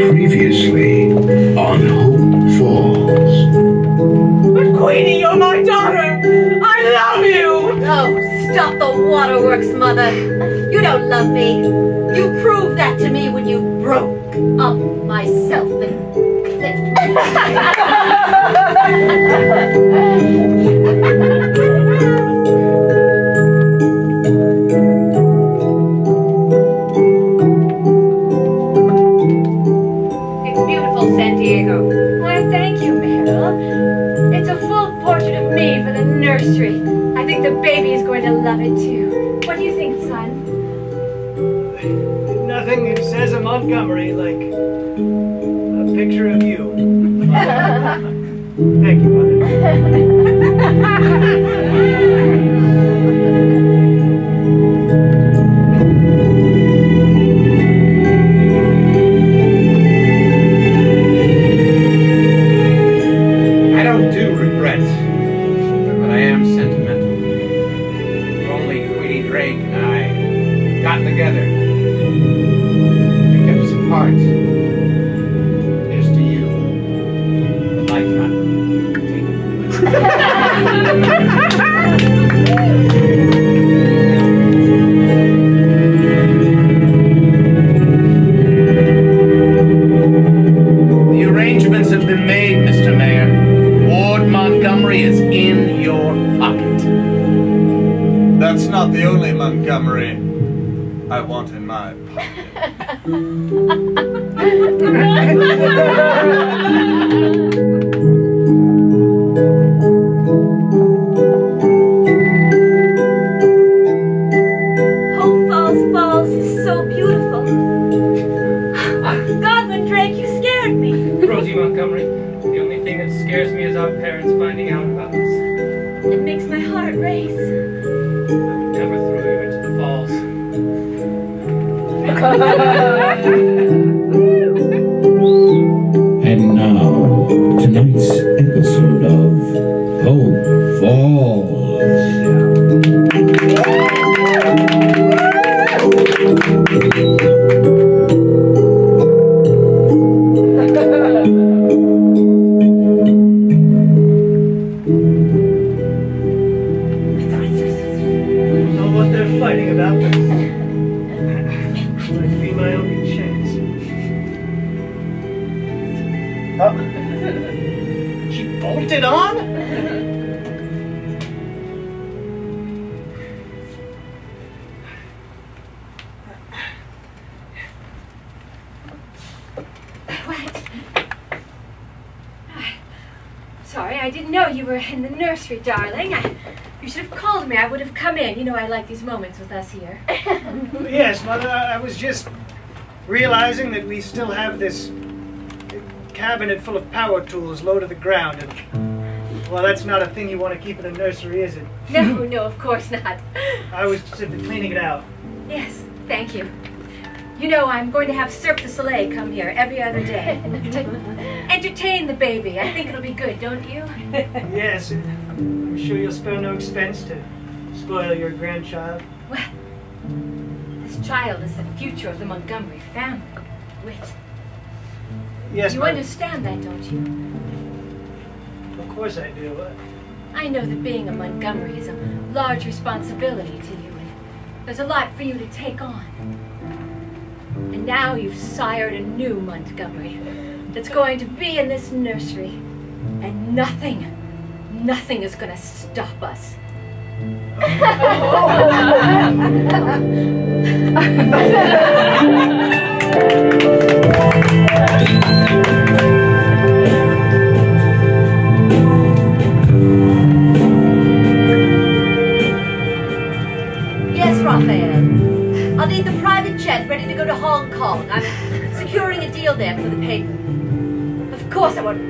Previously on Hope Falls. But Queenie, you're my daughter! I love you! Oh, stop the waterworks, Mother. You don't love me. You proved that to me when you broke up myself and the baby is going to love it too. What do you think, son? Nothing it says a Montgomery like a picture of you. Thank you, Mother. Montgomery I want in my pocket. Sorry, I didn't know you were in the nursery, darling. I, you should have called me. I would have come in. You know I like these moments with us here. Yes, Mother, I I was just realizing that we still have this cabinet full of power tools low to the ground, and well, that's not a thing you want to keep in a nursery, is it? No, no, of course not. I was simply cleaning it out. Yes, thank you. You know, I'm going to have Cirque du Soleil come here every other day to entertain the baby. I think it'll be good, don't you? Yes, I'm sure you'll spare no expense to spoil your grandchild. Well, this child is the future of the Montgomery family. Whit. Yes, You understand that, don't you? Of course I do. I know that being a Montgomery is a large responsibility to you, and there's a lot for you to take on. And now you've sired a new Montgomery that's going to be in this nursery, and nothing, nothing is going to stop us. Yes, Raphael. I'll need the private jet ready to go to Hong Kong. I'm securing a deal there for the paper. Of course, I want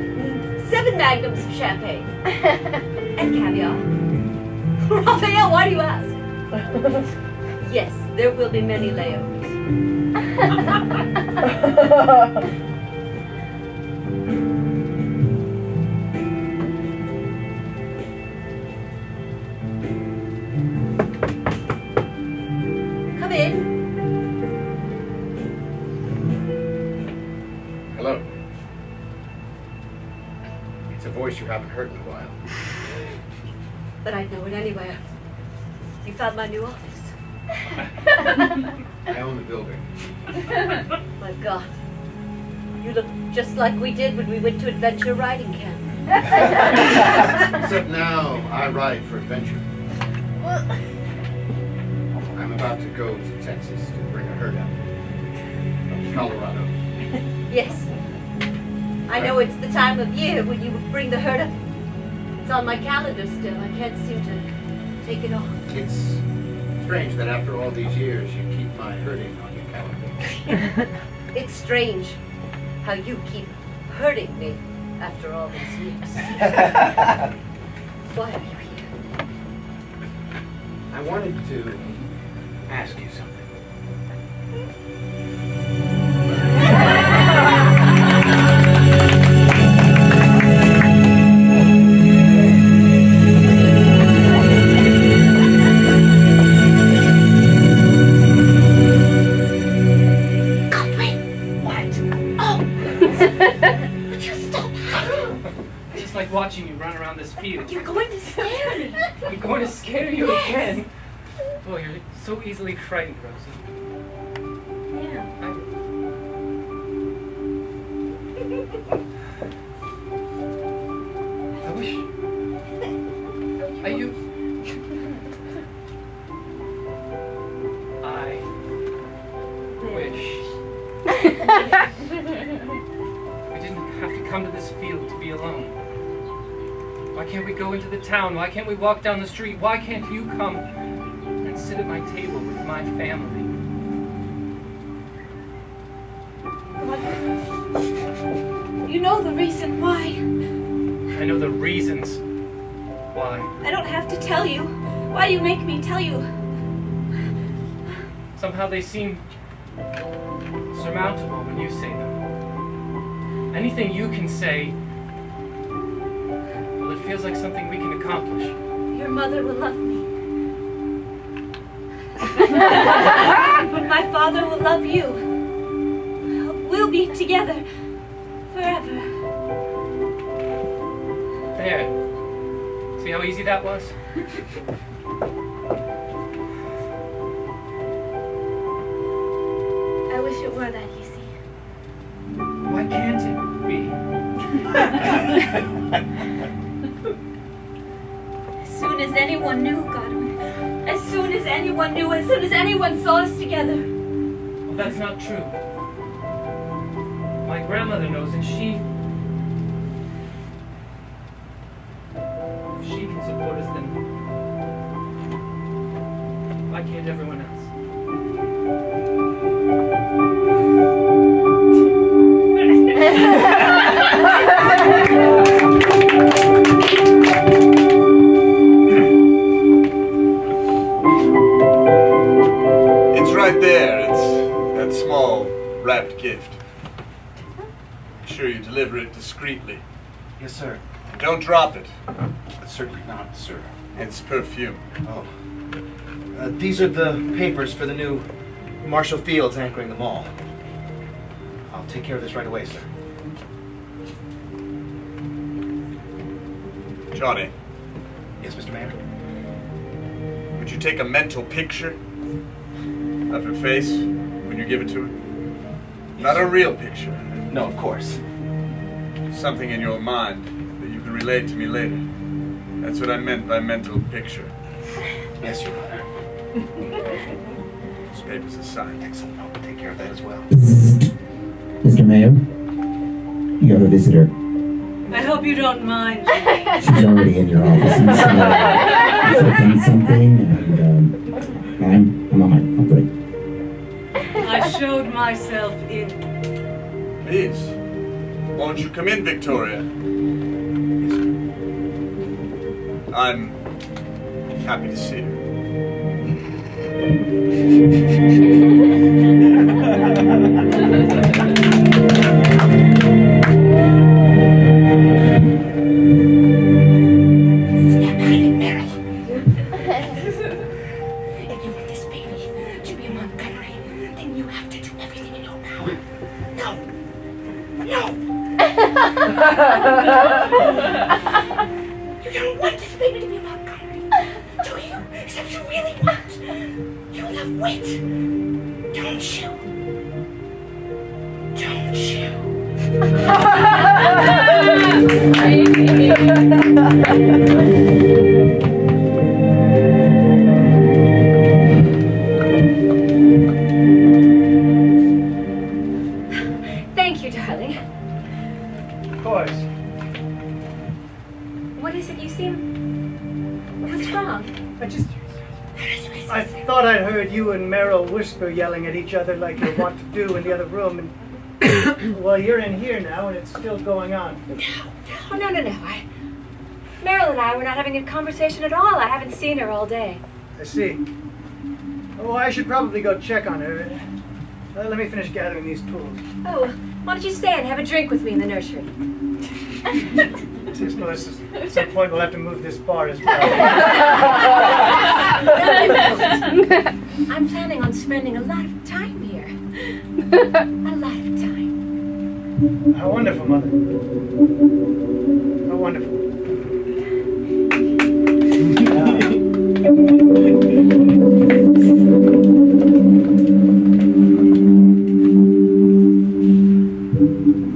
seven magnums of champagne and caviar. Raphael, why do you ask? yes, there will be many layovers. my new office. I own the building. My God. You look just like we did when we went to adventure riding camp. Except now I ride for adventure. I'm about to go to Texas to bring a herd out. From Colorado. Yes. I know it's the time of year when you bring the herd up. It's on my calendar still. I can't seem to take it off. It's strange that after all these years you keep my herding on your calendar. It's strange how you keep hurting me after all these years. Why are you here? I wanted to ask you something. So easily frightened, Rosie. Yeah. I wish. Are you? I wish. we didn't have to come to this field to be alone. Why can't we go into the town? Why can't we walk down the street? Why can't you come sit at my table with my family? You know the reason why. I know the reasons why. I don't have to tell you. Why do you make me tell you? Somehow they seem surmountable when you say them. Anything you can say, well, it feels like something we can accomplish. Your mother will love me. but my father will love you. We'll be together forever. There. See how easy that was? soon saw us together. Well, that's not true. My grandmother knows, and she. Drop it. Certainly not, sir. It's perfume. Oh. Uh, these are the papers for the new Marshall Field's anchoring the mall. I'll take care of this right away, sir. Johnny, Yes, Mr. Mayor? would you take a mental picture of her face when you give it to her? Not a real picture. No, of course. Something in your mind that you can relate to me later. That's what I meant by mental picture. Yes, Your Honor. This paper's a sign. Excellent. I'll take care of that as well. Mr. Mayor, you have a visitor. I hope you don't mind. She's already in your office. And so, she's done something, and um, I'm, I'm on my break. I showed myself in. Please. Won't you come in, Victoria? I'm happy to see her. If you want this baby You love Whit, don't you? Don't you? Thank you, darling. Of course. What is it you seem... What's wrong? I just. I thought I'd heard you and Meryl whisper yelling at each other like you want to do in the other room, and well, you're in here now, and it's still going on. Oh, no, no, no. I... Meryl and I were not having a conversation at all. I haven't seen her all day. I see. Oh, I should probably go check on her. Uh, let me finish gathering these tools. Oh, why don't you stay and have a drink with me in the nursery? At some point we'll have to move this bar as well. I'm planning on spending a lot of time here. a lot of time. How wonderful, Mother. How wonderful.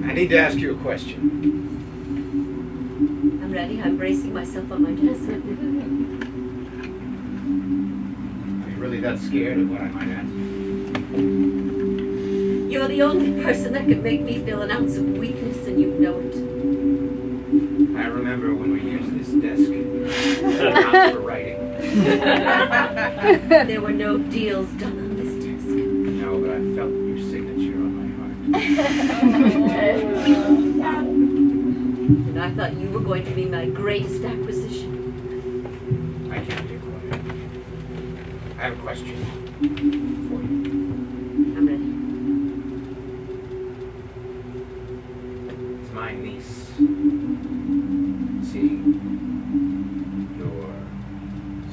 I need to ask you a question. I'm ready. I'm bracing myself on my desk. Really that scared of what I might ask? You're the only person that can make me feel an ounce of weakness, and you know it. I remember when we used this desk for writing. there were no deals done on this desk. No, but I felt your signature on my heart. And I thought you were going to be my greatest acquisition. I can't quiet. I have a question for you. I'm ready. It's my niece. See your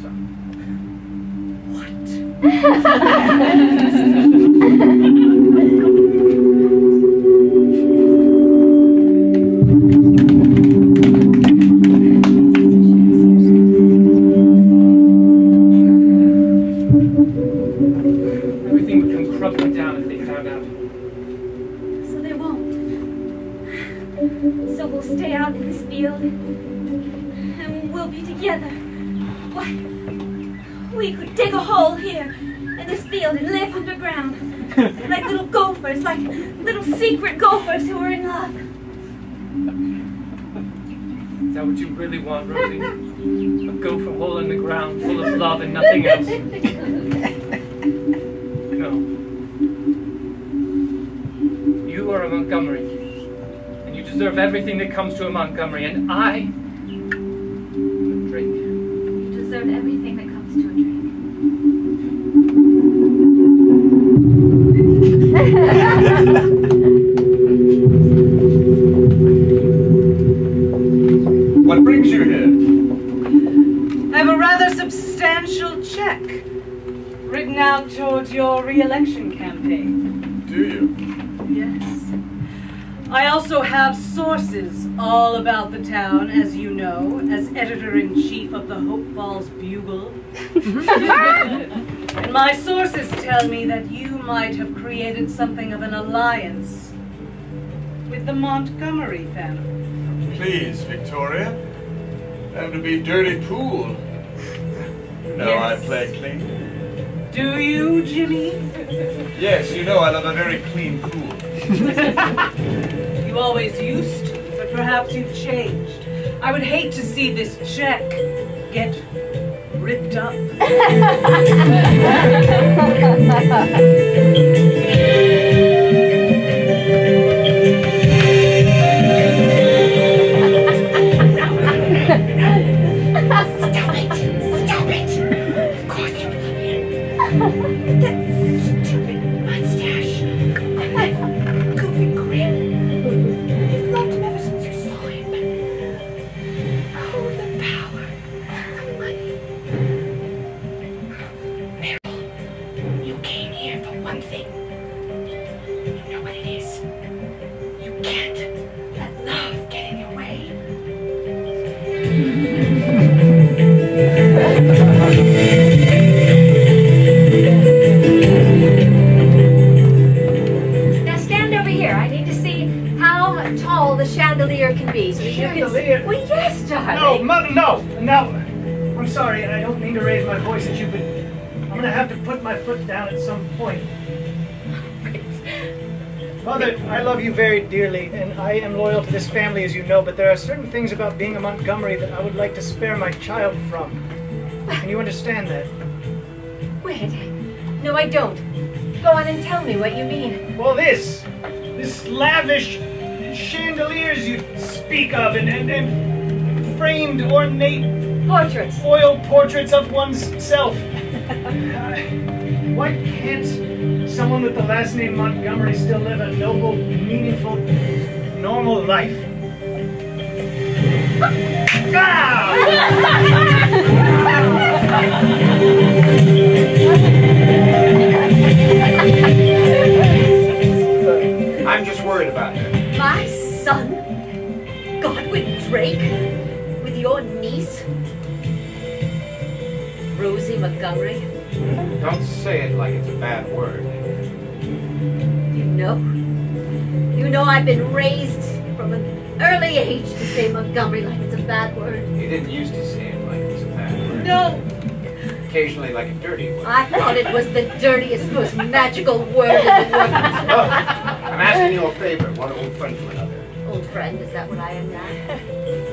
son. Everything that comes to a Montgomery, and I am a Drake. You deserve everything that comes to a drink. What brings you here? I have a rather substantial check written out towards your re-election campaign. Do you? Yes. I also have sources all about the town, as you know, as editor-in-chief of the Hope Falls Bugle. and my sources tell me that you might have created something of an alliance with the Montgomery family. Please, Victoria. Have to be dirty pool. You know I play clean. Do you, Jimmy? Yes, you know I love a very clean pool. You always used to, but perhaps you've changed. I would hate to see this check get ripped up. Now, I'm sorry, and I don't mean to raise my voice at you, but I'm gonna have to put my foot down at some point. Mother, I love you very dearly, and I am loyal to this family, as you know, but there are certain things about being a Montgomery that I would like to spare my child from. Can you understand that? Wait. No, I don't. Go on and tell me what you mean. Well, this, this lavish chandeliers you speak of, and, and, and framed, ornate Portraits. oil portraits of one's self. Why can't someone with the last name Montgomery still live a noble, meaningful, normal life? I'm just worried about her. My son, Godwin Drake, with your niece, Rosie Montgomery. Don't say it like it's a bad word. You know, you know I've been raised from an early age to say Montgomery like it's a bad word. You didn't used to say it like it's a bad word. No, Occasionally like a dirty word. I thought it was the dirtiest, most magical word in the world. Oh, I'm asking you a favor, one old friend to another. Old friend, is that what I am now?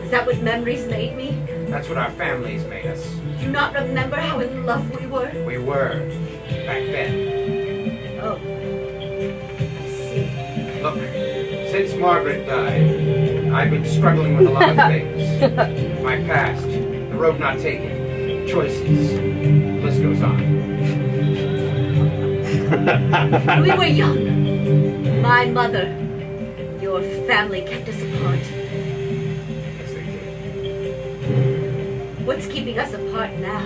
Is that what memories made me? That's what our families made us. Do you not remember how in love we were? We were. Back then. Oh, I see. Look, since Margaret died, I've been struggling with a lot of things. My past, the road not taken, choices. The list goes on. we were young. My mother, your family kept us apart. What's keeping us apart now?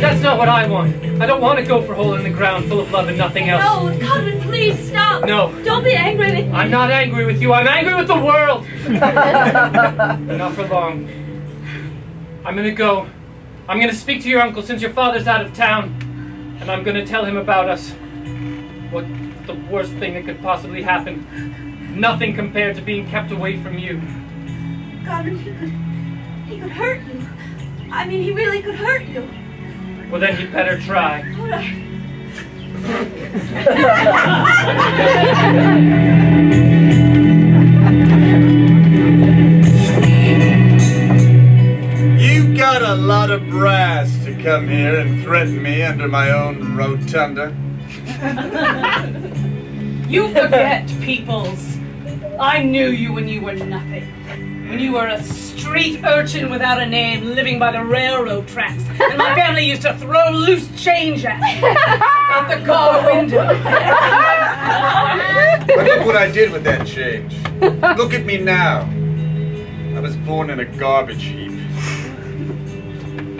That's not what I want. I don't want to go for hole in the ground full of love and nothing else. No, Godwin, please stop. No. Don't be angry with me. I'm not angry with you. I'm angry with the world. not for long. I'm gonna go. I'm gonna speak to your uncle since your father's out of town, and I'm gonna tell him about us. What the worst thing that could possibly happen? Nothing compared to being kept away from you. Godwin, he could, he could hurt you. I mean, he really could hurt you. Well, then he'd better try. All right. You got a lot of brass to come here and threaten me under my own rotunda. You forget, Peoples. I knew you when you were nothing. When you were a street urchin without a name living by the railroad tracks. And my family used to throw loose change at me out the car window. But look what I did with that change. Look at me now. I was born in a garbage heap.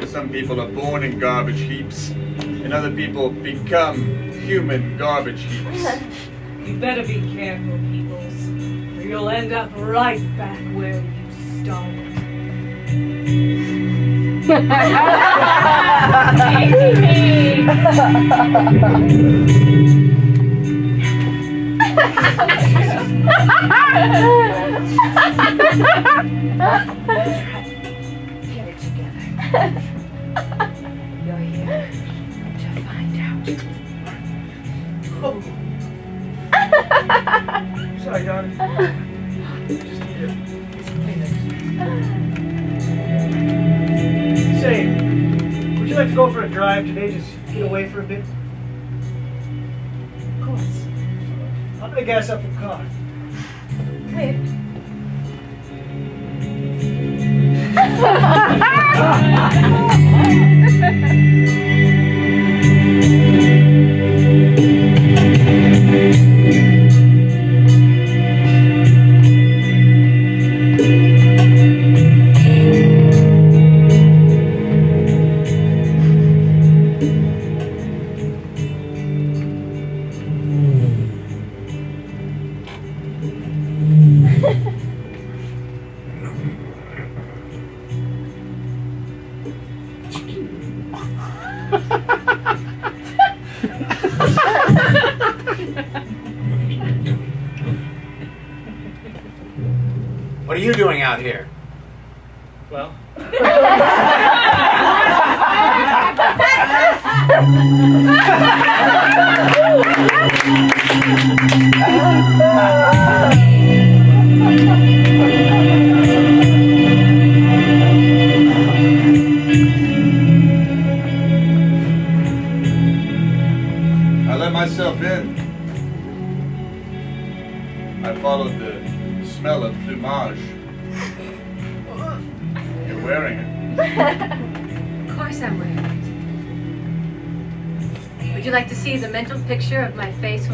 Some people are born in garbage heaps, and other people become human garbage heaps. You better be careful, Peoples, or you'll end up right back where you started. Get it together. You're here to find out. Sorry, darling. Just need. Say, would you like to go for a drive today? Just get away for a bit? Of course. I'm gonna gas up the car. Wait.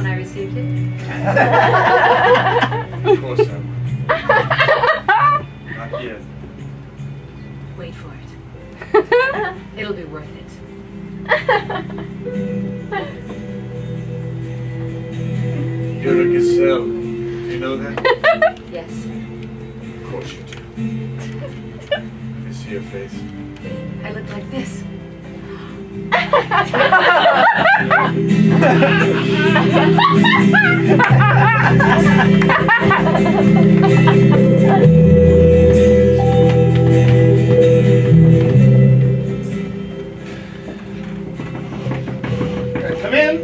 when I received it? Of course I will. Not yet. Wait for it. It'll be worth it. You're a gazelle. Do you know that? Yes. Of course you do. Let me see your face. I look like this. Come in.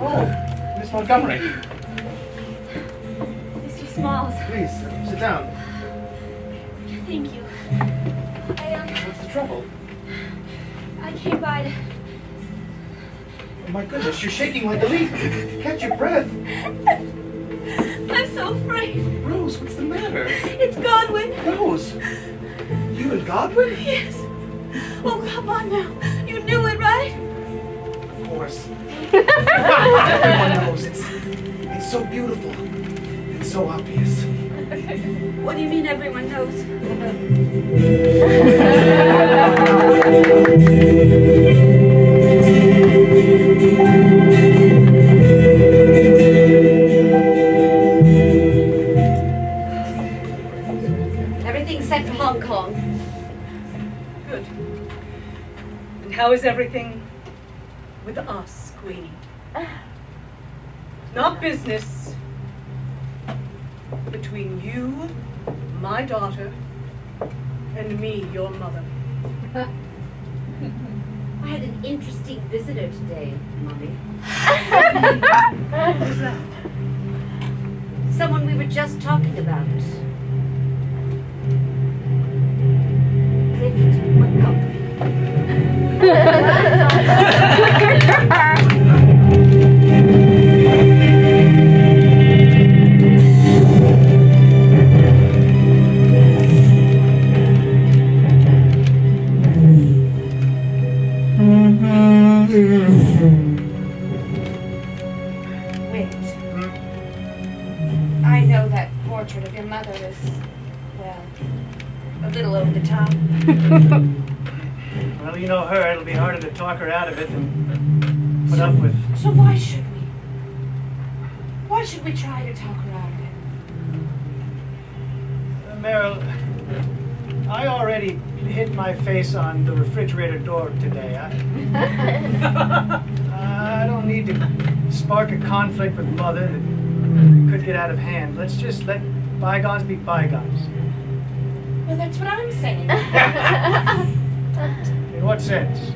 Oh, Miss Montgomery. Mr. Smalls, Please, sit down. thank you. I, um, What's the trouble? By to... Oh my goodness, you're shaking like a leaf. Catch your breath. I'm so afraid. Rose, what's the matter? It's Godwin. Rose, you and Godwin? Yes. Oh, come on now. You knew it, right? Of course. Everyone knows. It's, it's so beautiful. It's so obvious. What do you mean everyone knows? Everything's set for Hong Kong. Good. And how is everything with us, Queenie? Not business. Between you, my daughter, and me, your mother. I had an interesting visitor today, Mommy. Who's that? Someone we were just talking about. My face on the refrigerator door today. I, I don't need to spark a conflict with Mother that could get out of hand. Let's just let bygones be bygones. Well, that's what I'm saying. In what sense?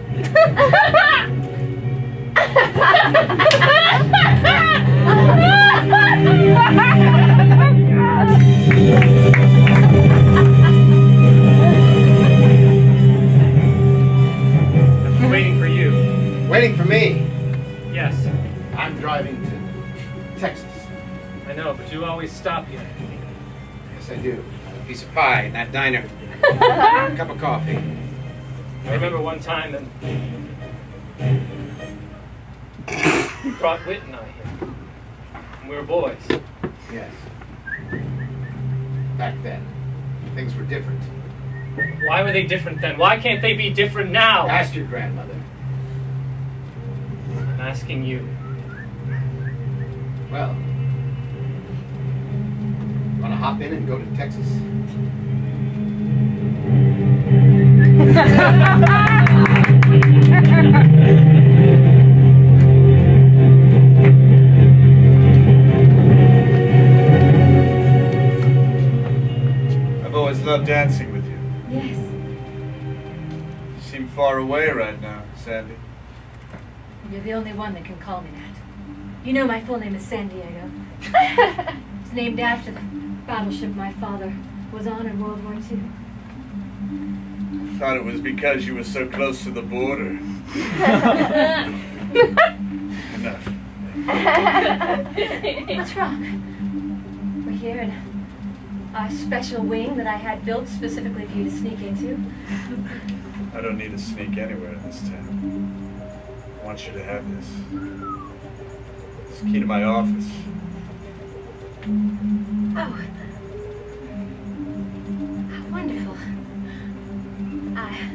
Waiting for me. Yes, I'm driving to Texas. I know, but you always stop here. Yes, I do. A piece of pie in that diner. a Cup of coffee. I remember one time that you brought Whit and I here. And we were boys. Yes. Back then, things were different. Why were they different then? Why can't they be different now? Ask your grandmother asking you. Well, wanna hop in and go to Texas? I've always loved dancing with you. Yes. You seem far away right now, Sandy. You're the only one that can call me that. You know my full name is San Diego. it's named after the battleship my father was on in World War II. I thought it was because you were so close to the border. Enough. What's wrong? We're here in a special wing that I had built specifically for you to sneak into. I don't need to sneak anywhere in this town. I want you to have this. It's the key to my office. Oh. How wonderful. I,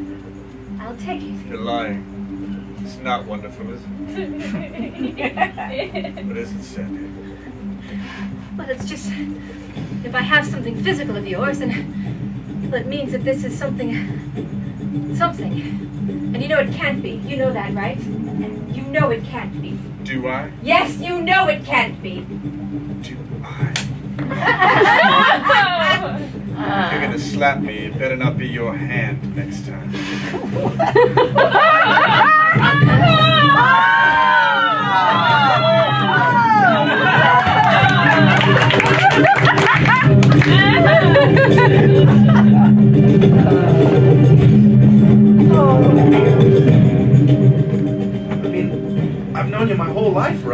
I'll take it. You're lying. It's not wonderful, is it? What is it, Sandy? Well, it's just if I have something physical of yours, then well, it means that this is something, something. And you know it can't be. You know that, right? You know it can't be. Do I? Yes, you know it can't be. Do If you're gonna slap me, it better not be your hand next time. I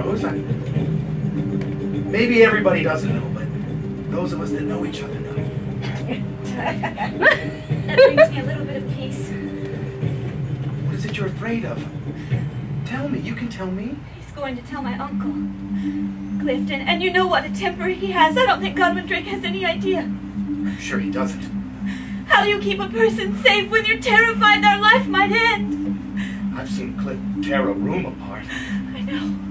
Rose. I, maybe everybody doesn't know, but those of us that know each other know. That brings me a little bit of peace. What is it you're afraid of? Tell me. You can tell me. He's going to tell my uncle, Clifton, and you know what a temper he has. I don't think Godwin Drake has any idea. I'm sure he doesn't. How do you keep a person safe when you're terrified their life might end? I've seen Cliff tear a room apart. I know.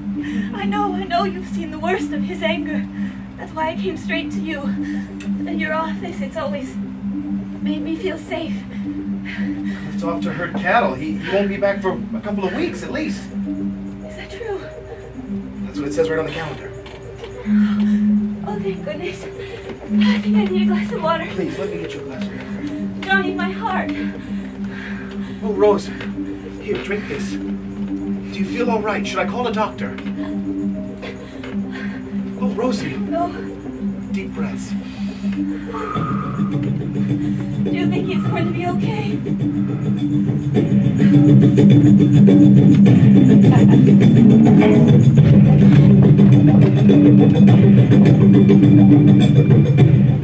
I know, I know you've seen the worst of his anger. That's why I came straight to you. In your office, it's always made me feel safe. Cliff's off to herd cattle. He, he won't be back for a couple of weeks at least. Is that true? That's what it says right on the calendar. Oh, thank goodness. I think I need a glass of water. Please, let me get you a glass of water. Don't need my heart. Oh, Rose. Here, drink this. Do you feel all right? Should I call a doctor? Oh, Rosie. No. Deep breaths. Do you think he's going to be okay?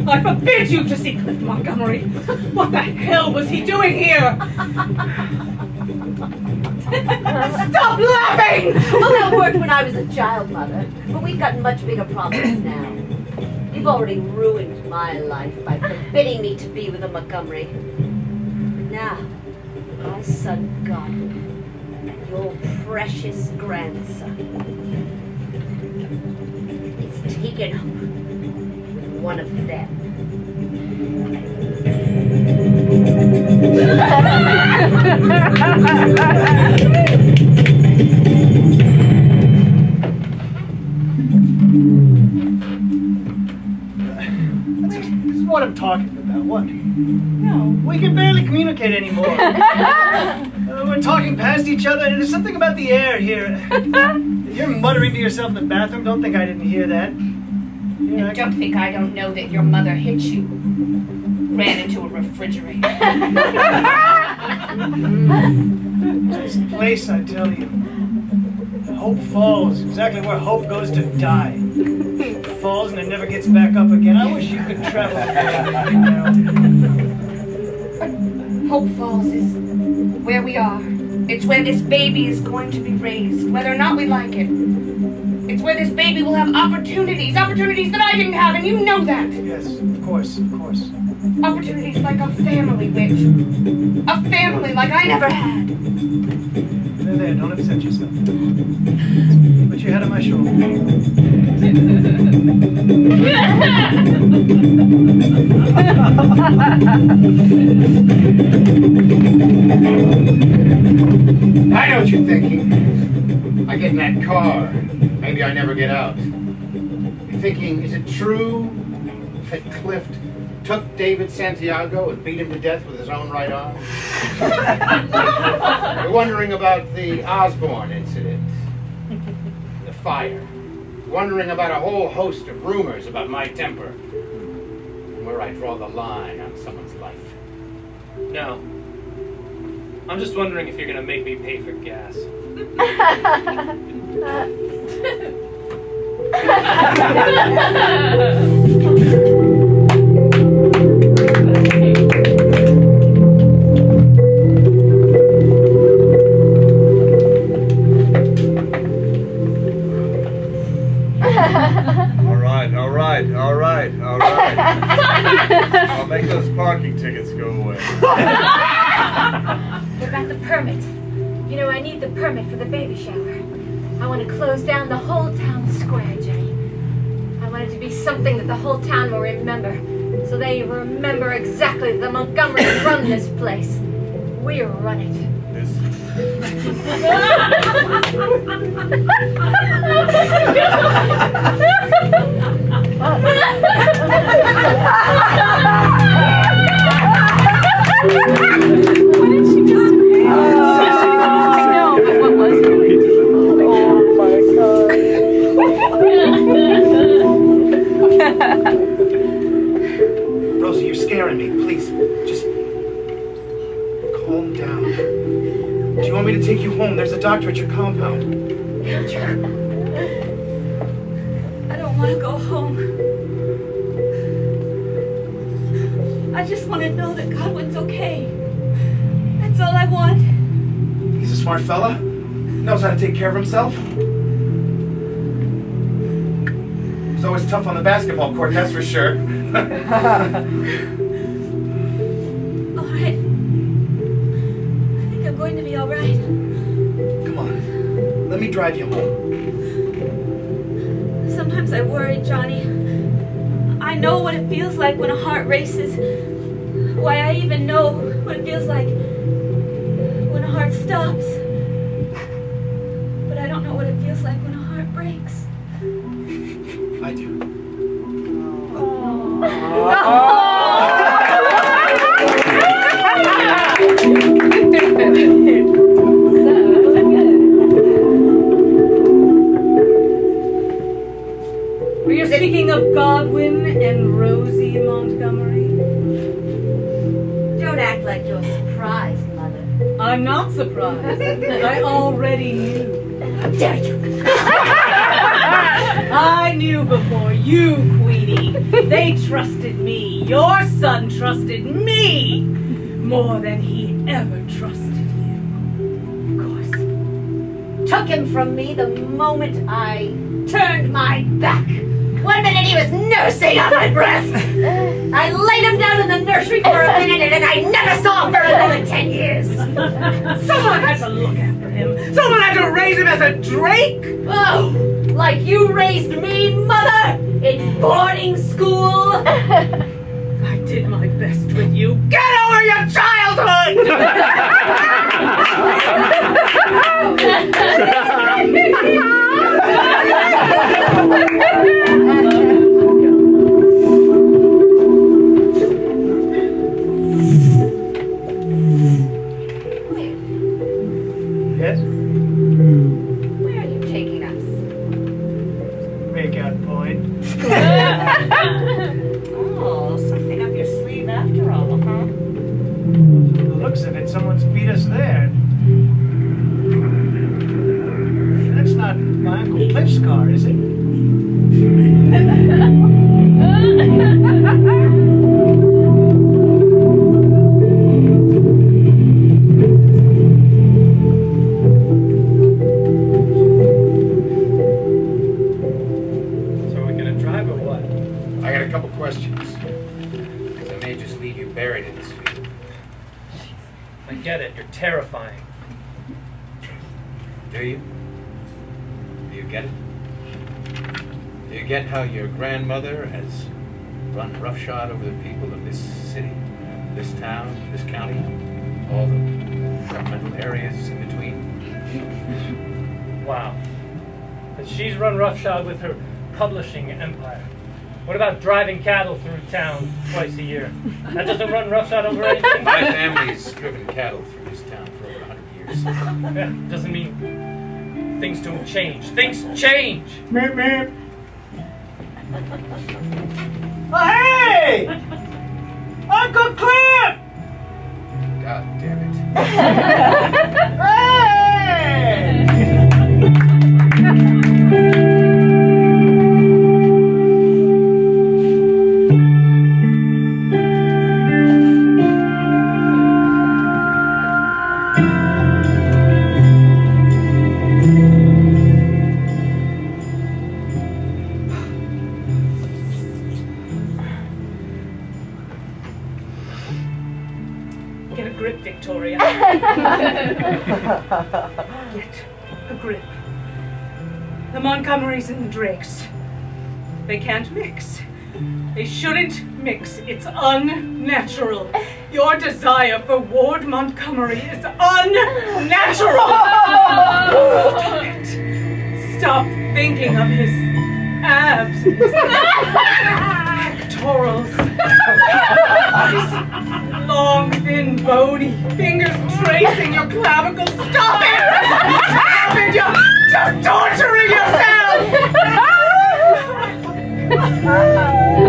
I forbid you to see Cliff Montgomery. What the hell was he doing here? Stop laughing! Well, that worked when I was a child, Mother. But we've got much bigger problems now. You've already ruined my life by forbidding me to be with a Montgomery. Now, my son Godwin, and your precious grandson, is taken home with one of them. This is what I'm talking about. What? No, we can barely communicate anymore. Uh, we're talking past each other, and there's something about the air here. You're muttering to yourself in the bathroom. Don't think I didn't hear that. And don't think I don't know that your mother hit you. Ran into a refrigerator. This place, I tell you. Hope Falls, exactly where hope goes to die. It falls and it never gets back up again. I wish you could travel you know. Hope Falls is where we are. It's where this baby is going to be raised, whether or not we like it. It's where this baby will have opportunities, opportunities that I didn't have, and you know that. Yes, of course, of course. Opportunities like a family, Whit. A family like I never had. There, there, don't upset yourself. Put your head on my shoulder. I know what you're thinking. I get in that car. Maybe I never get out. You're thinking, is it true that Cliff took David Santiago and beat him to death with his own right arm? You're wondering about the Osborne incident, the fire. Wondering about a whole host of rumors about my temper, and where I draw the line on someone's life. No. I'm just wondering if you're gonna make me pay for gas. All right, all right, all right, all right. I'll make those parking tickets go away. What about the permit? You know, I need the permit for the baby shower. I want to close down the whole town square, Jenny. I want it to be something that the whole town will remember. So they remember exactly that the Montgomerys run this place. We run it. Oh, my God. Care of himself. He's always tough on the basketball court, that's for sure. All right. I think I'm going to be all right. Come on. Let me drive you home. Sometimes I worry, Johnny. I know what it feels like when a heart races. Why, I even know what it feels like when a heart stops. Godwin and Rosie Montgomery? Don't act like you're surprised, Mother. I'm not surprised. I already knew. How dare you? I knew before you, Queenie. They trusted me. Your son trusted me more than he ever trusted you. Because Took him from me the moment I turned my back. One minute he was nursing on my breast. I laid him down in the nursery for a minute and I never saw him for another ten years. Someone had to look after him. Someone had to raise him as a drake. Oh, like you raised me, mother, in boarding school. I did my best with you. Get over your Yes? Thank you. Wow. But she's run roughshod with her publishing empire. What about driving cattle through town twice a year? That doesn't run roughshod over anything? My family's driven cattle through this town for over 100 years. Yeah, doesn't mean things don't change. Things change! Meep, meep. Oh, hey! Uncle Cliff! God damn it. Get a grip, Victoria. Get a grip. The Montgomerys and the Drakes. They can't mix. They shouldn't mix. It's unnatural. Your desire for Ward Montgomery is unnatural. Stop it. Stop thinking of his abs. and His pectorals. His long, thin, bony fingers tracing your clavicle. Stop it! Stop it! You're just torturing yourself!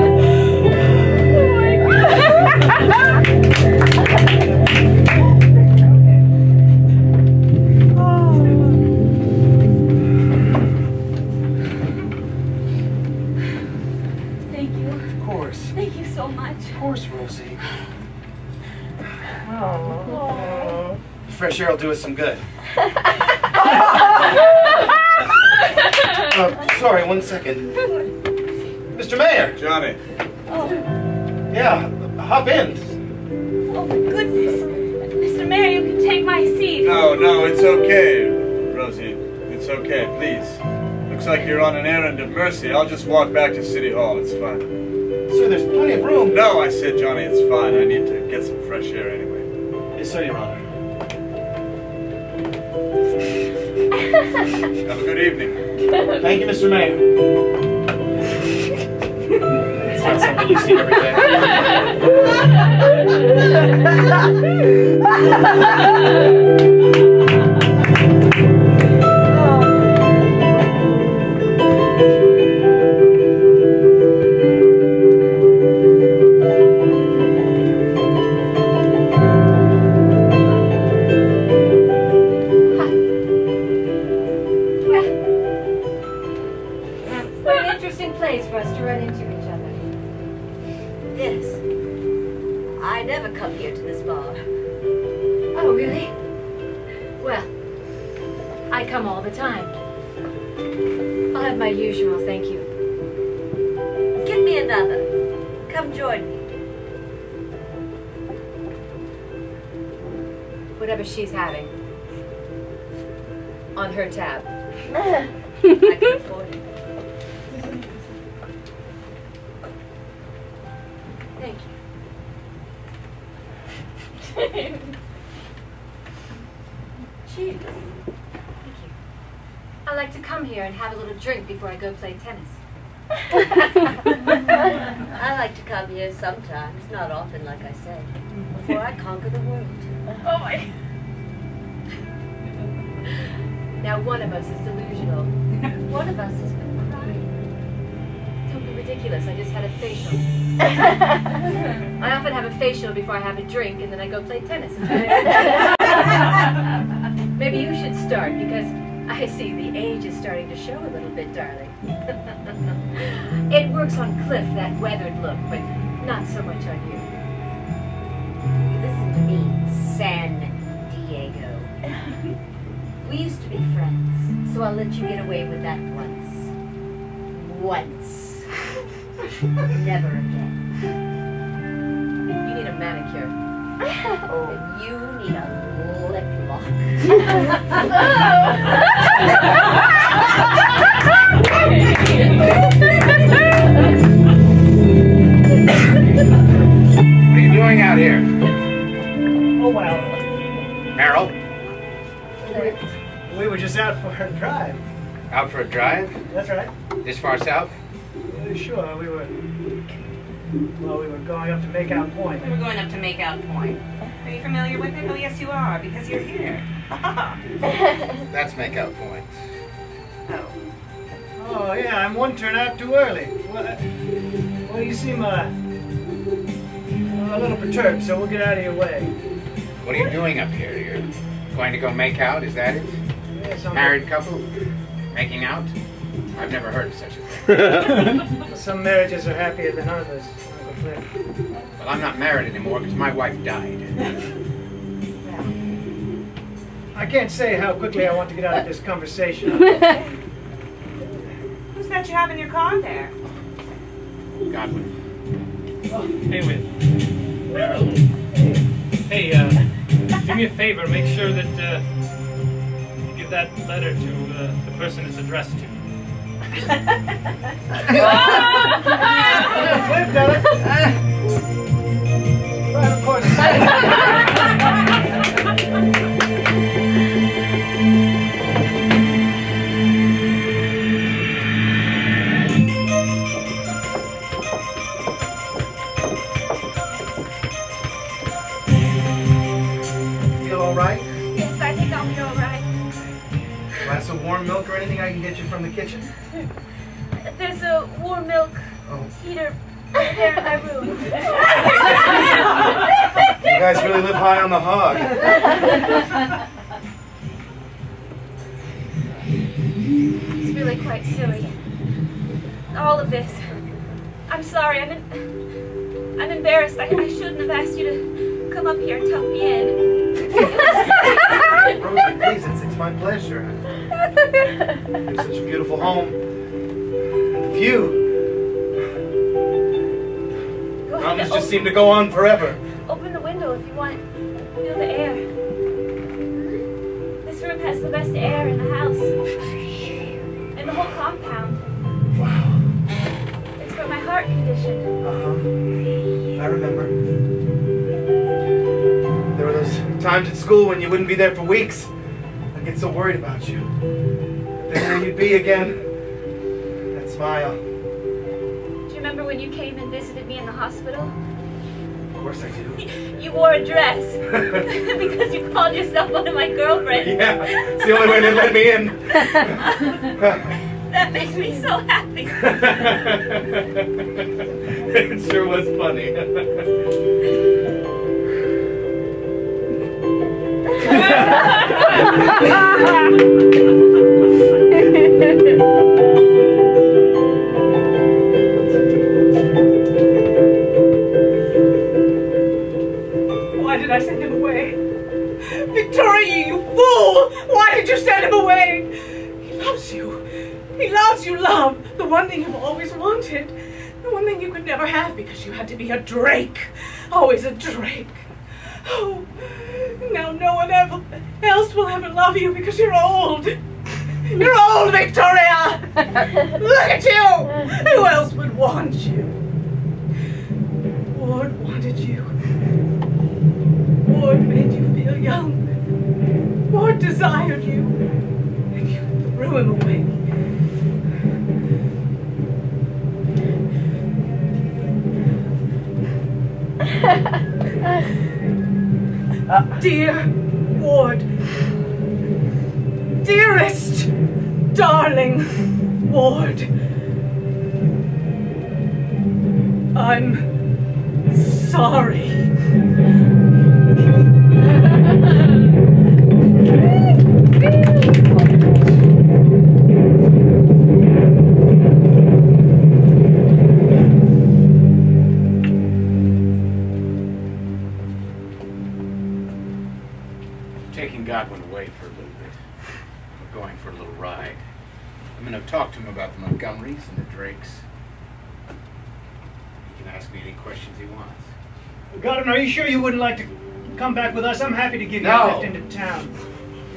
Fresh air will do us some good. Uh, sorry, one second. Mr. Mayor! Johnny. Yeah, hop in. Oh, my goodness. Mr. Mayor, you can take my seat. No, no, it's okay, Rosie. It's okay, please. Looks like you're on an errand of mercy. I'll just walk back to City Hall. It's fine. Sir, there's plenty of room. No, I said, Johnny, it's fine. I need to get some fresh air anyway. Yes, sir, Your Honor. Have a good evening. Thank you, Mr. Mayor. It's not something you see every day. Whatever she's having. On her tab. I can afford it. Thank you. Cheers. Thank you. I like to come here and have a little drink before I go play tennis. I like here sometimes, not often, like I said, mm-hmm. before I conquer the world. Oh my. Now one of us is delusional. One of us has been crying. Don't be ridiculous. I just had a facial. I often have a facial before I have a drink, and then I go play tennis. Maybe you should start because I see the age is starting to show a little bit, darling. it works on Cliff, that weathered look, but not so much on you. Listen to me, San Diego. We used to be friends, so I'll let you get away with that once. Once. Never again. You need a manicure. And you need a lip lock. just out for a drive. Out for a drive? That's right. This far south? Uh, Sure, we were Well, we were going up to make out point. We were going up to make out point. Are you familiar with it? Oh, yes, you are, because you're here. That's make out point. oh. Oh, yeah, I'm one turn out too early. Well, uh, well you seem uh, a little perturbed, so we'll get out of your way. What are you doing up here? You're going to go make out? Is that it? Yes, Married couple? Making out? I've never heard of such a thing. Some marriages are happier than others. Uncle Well, I'm not married anymore because my wife died. I can't say how quickly I want to get out of this conversation. Who's that you have in your car there? Godwin. Hey, Win. Hey, uh, do me a favor. Make sure that uh, you give that letter to uh, the person it's addressed to. Cliff, got it? Right, of course. Anything I can get you from the kitchen? There's a warm milk Oh. heater right there in my room. You guys really live high on the hog. It's really quite silly. All of this. I'm sorry. I'm in, I'm embarrassed. I, I shouldn't have asked you to come up here and tuck me in. Rosie, please, it's, it's my pleasure. You have such a beautiful home. And the view. Go Mountains open- just seem to go on forever. Open the window if you want. Feel the air. This room has the best air in the house. In the whole compound. Wow. It's for my heart condition. Uh-huh. I remember. Times at school when you wouldn't be there for weeks. I'd get so worried about you. But then there you'd be again. That smile. Do you remember when you came and visited me in the hospital? Of course I do. You wore a dress. because you called yourself one of my girlfriends. Yeah, it's the only way they let me in. that makes me so happy. it sure was funny. Why did I send him away? Victoria, you fool! Why did you send him away? He loves you. He loves you, love. The one thing you've always wanted. The one thing you could never have because you had to be a Drake. Always a Drake. Oh, now no one ever else will ever love you because you're old. You're old, Victoria! Look at you! Who else would want you? Ward wanted you. Ward made you feel young. Ward desired you. And you threw him away. Dear Ward, dearest, darling Ward, I'm sorry. Taking Godwin away for a little bit. We're going for a little ride. I'm going to talk to him about the Montgomerys and the Drakes. He can ask me any questions he wants. Godwin, are you sure you wouldn't like to come back with us? I'm happy to give you No. a lift into town.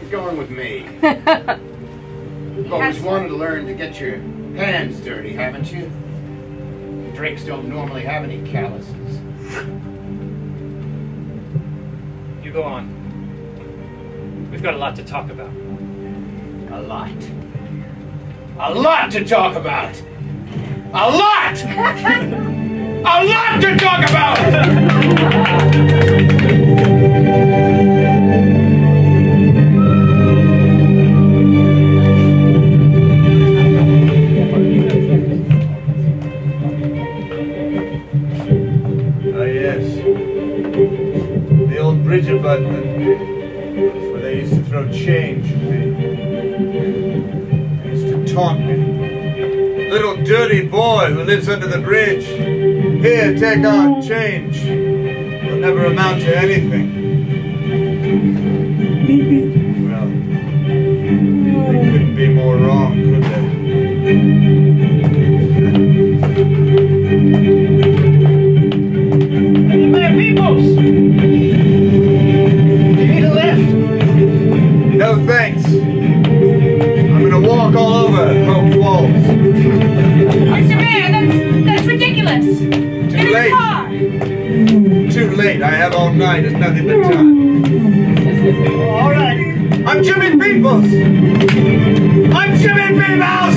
He's going with me. You've always wanted to learn to get your hands dirty, haven't you? The Drakes don't normally have any calluses. You go on. We've got a lot to talk about. A lot. A lot to talk about! A lot! A lot to talk about! Ah, yes. The old bridge abutment. Change me. Used to taunt me. Little dirty boy who lives under the bridge. Here, take our change. It'll never amount to anything. Well, they couldn't be more wrong, could they? Mayor Peoples! No thanks. I'm gonna walk all over home Walls. Mr. Mayor, that's, that's ridiculous. Too Get late. Too late. I have all night. and nothing but time. All right. I'm Jimmy Peoples. I'm Jimmy Peoples.